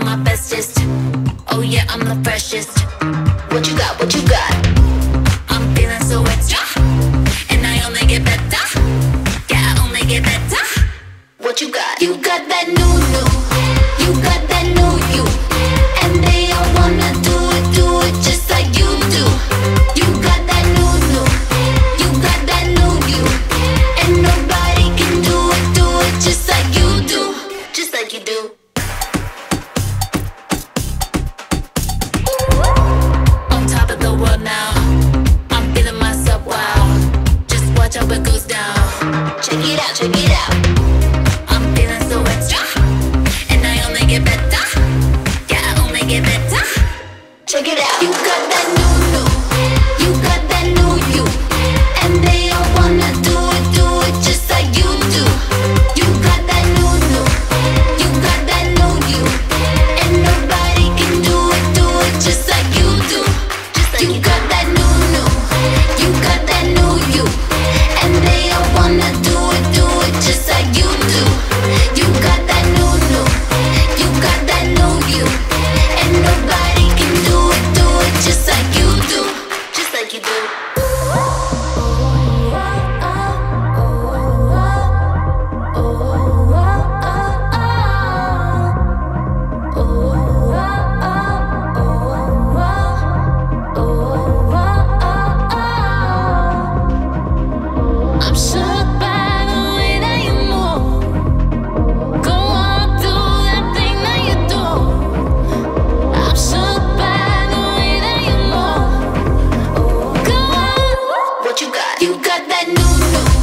my bestest. Oh yeah, I'm the freshest. What you got? What you got? I'm feeling so extra, and I only get better. Yeah, I only get better. What you got? You got that new new. You got that. check it out. I'm feeling so extra, and I only get better. Yeah, I only get better. Check it out. You got that new, new. You got. Thank you. got that new new.